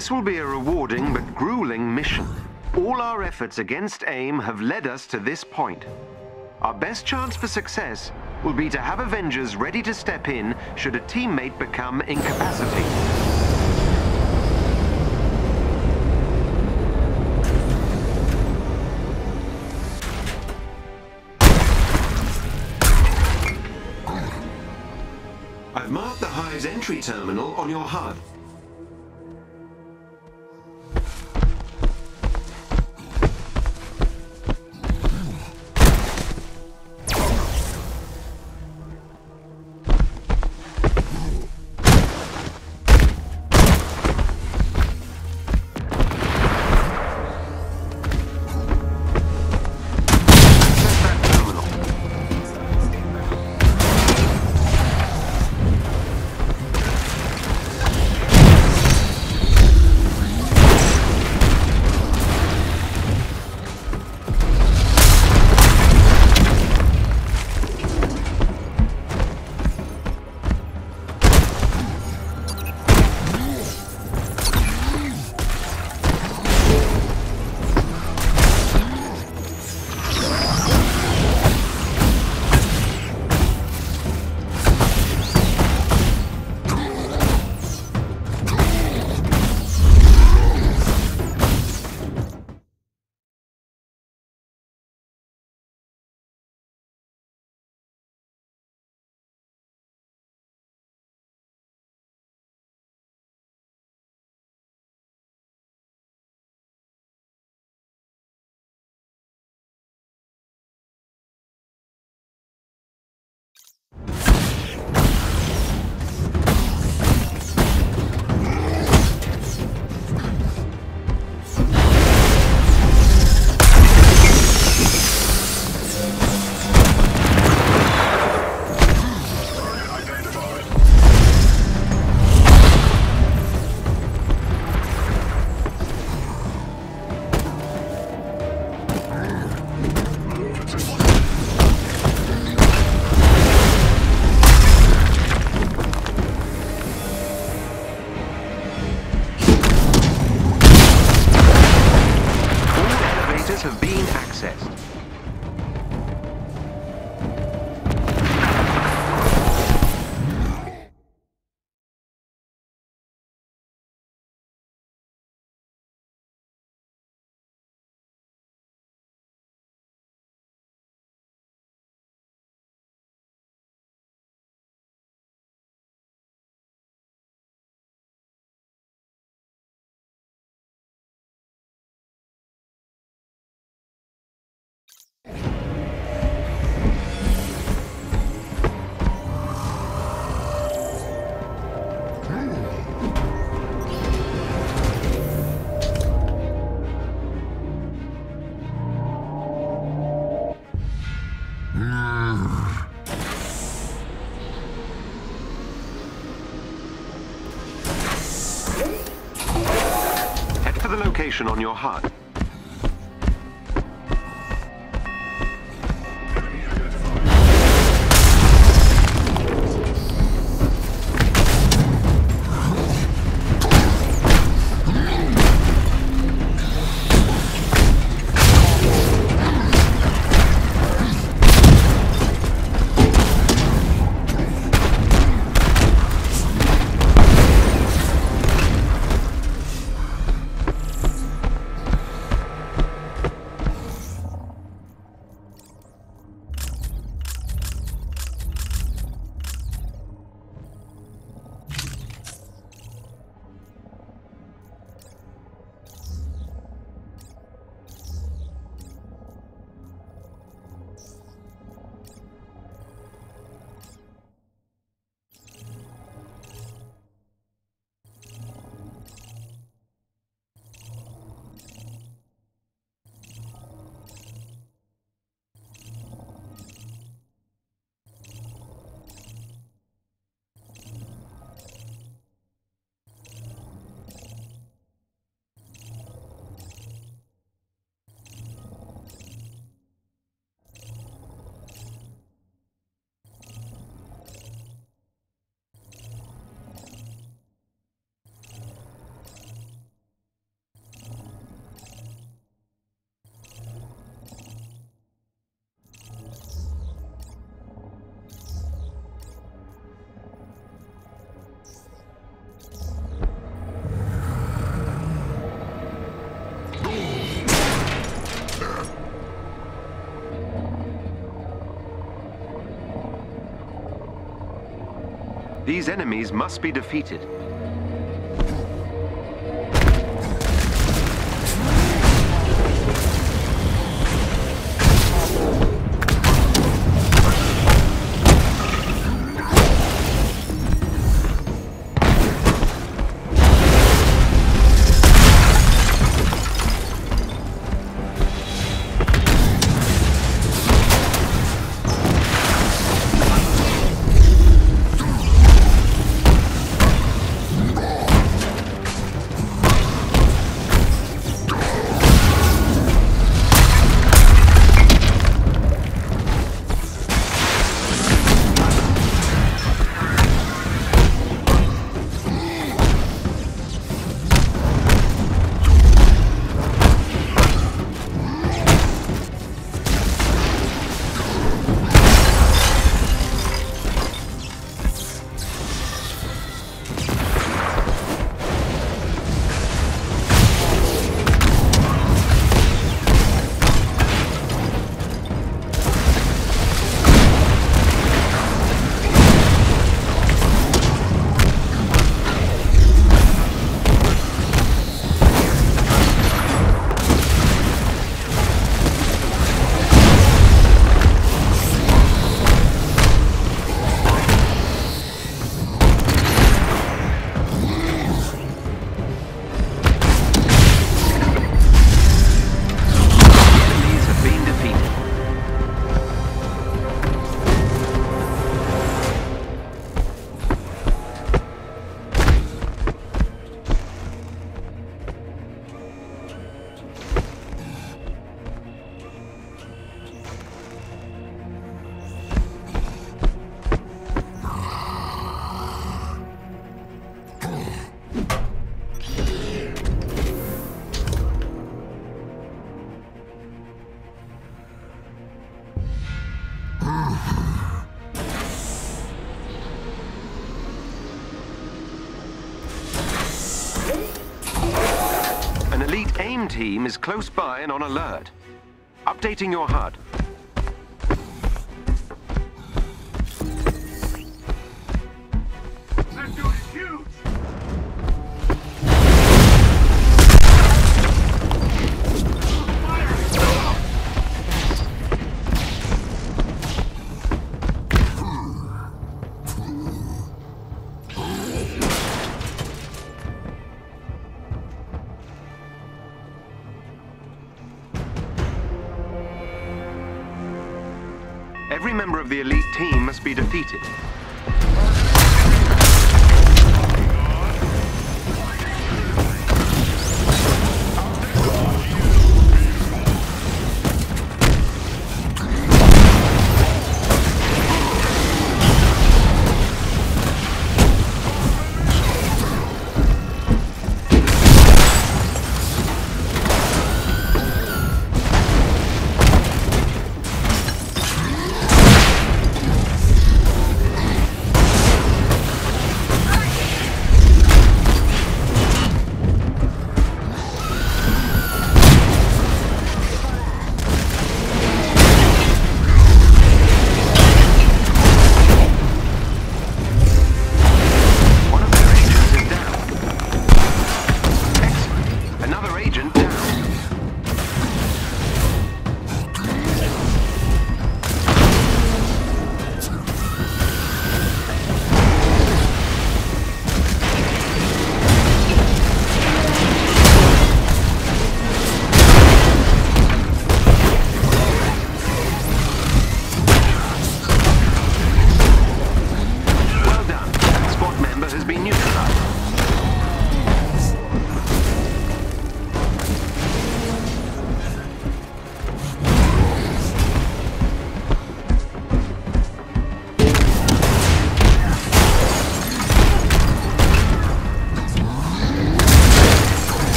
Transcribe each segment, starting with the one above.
This will be a rewarding but grueling mission. All our efforts against AIM have led us to this point. Our best chance for success will be to have Avengers ready to step in should a teammate become incapacitated. I've marked the Hive's entry terminal on your HUD. Location on your HUD. These enemies must be defeated. Team is close by and on alert. Updating your HUD. Be defeated.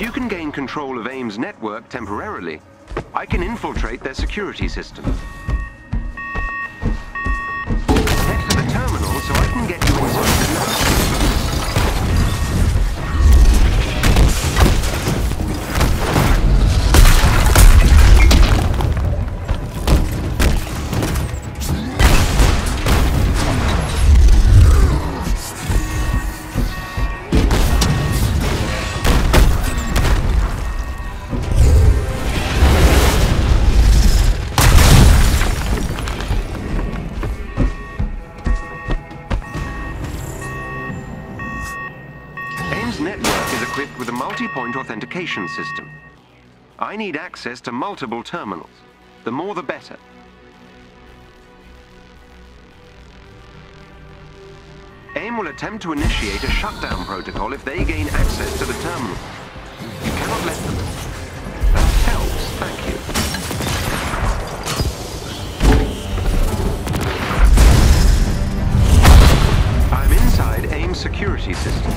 If you can gain control of AIM's network temporarily, I can infiltrate their security system. Multi-point system. I need access to multiple terminals. The more the better. AIM will attempt to initiate a shutdown protocol if they gain access to the terminal. You cannot let them. That helps, thank you. I'm inside AIM security system.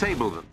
Disable them.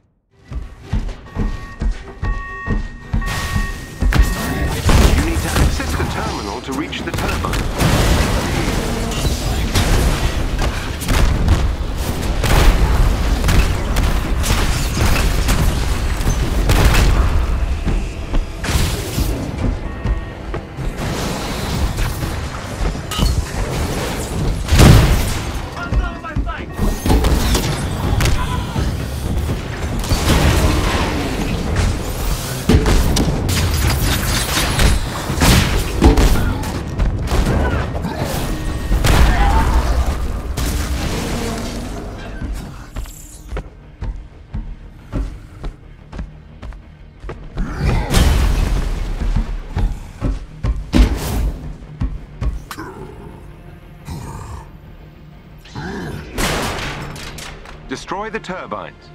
Destroy the turbines.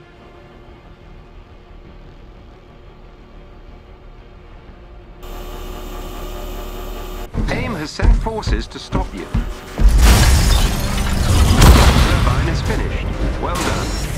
AIM has sent forces to stop you. Turbine is finished. Well done.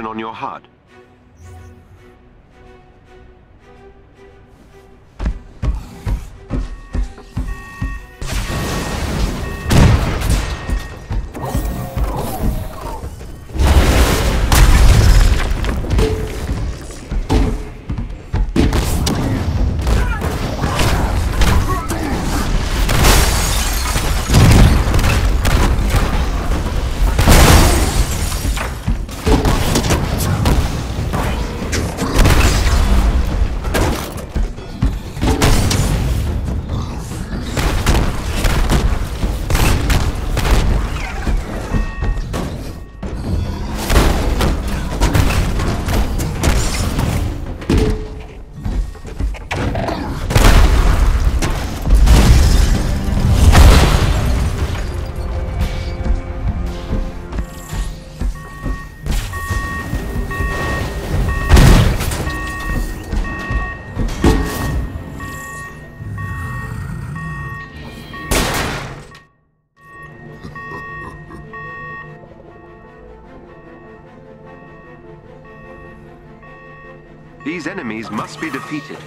On your HUD. Enemies must be defeated.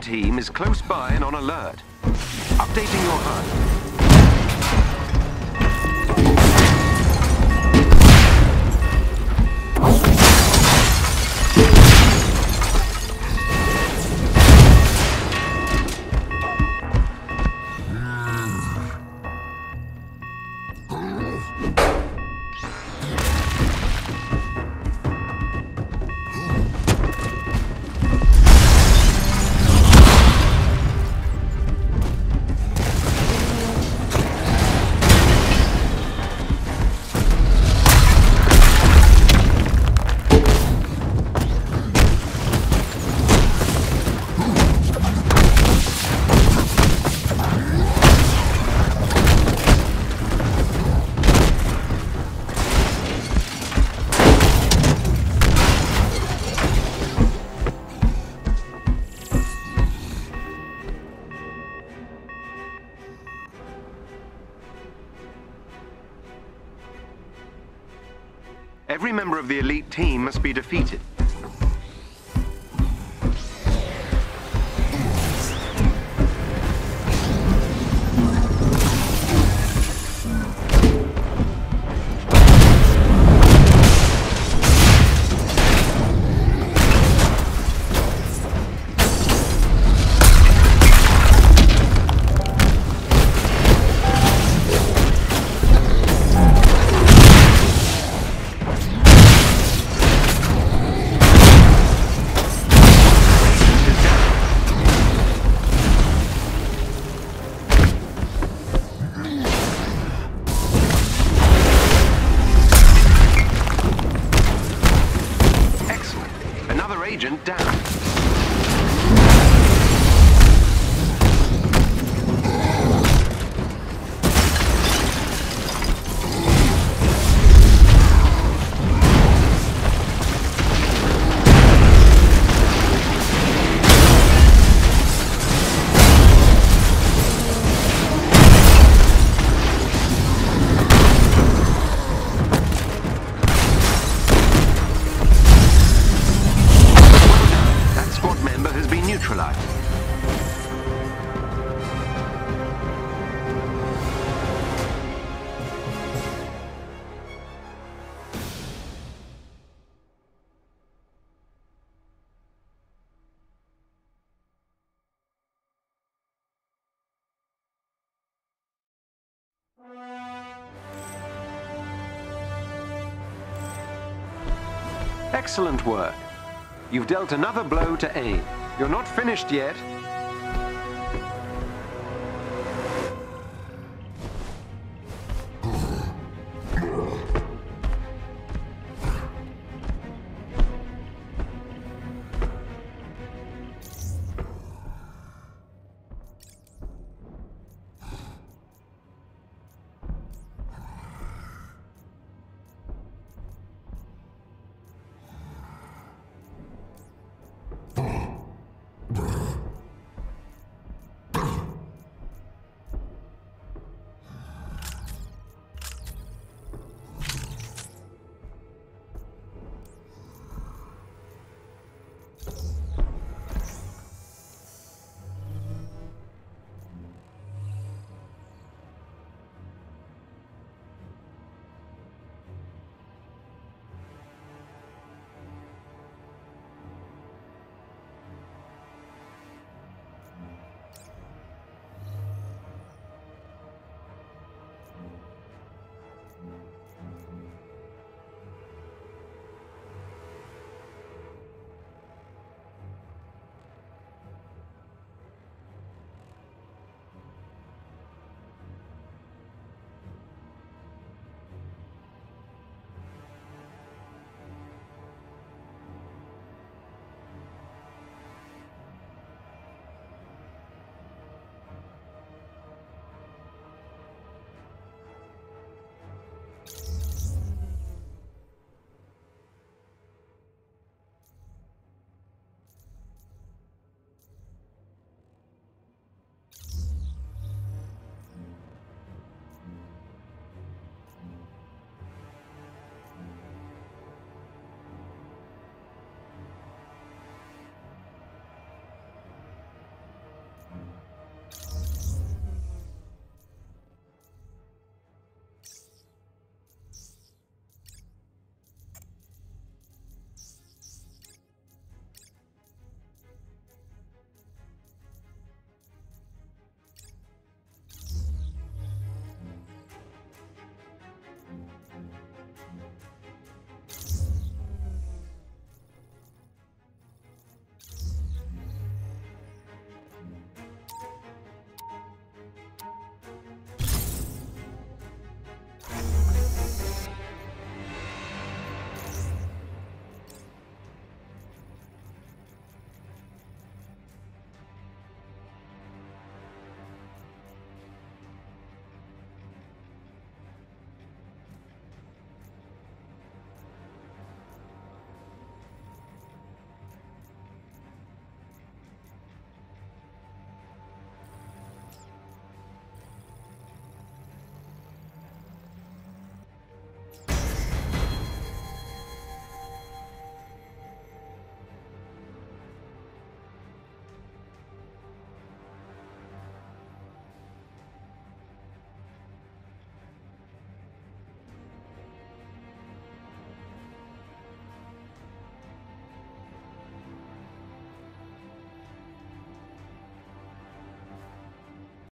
Team is close by and on alert. Updating your HUD. The elite team must be defeated. Excellent work. You've dealt another blow to AIM. You're not finished yet,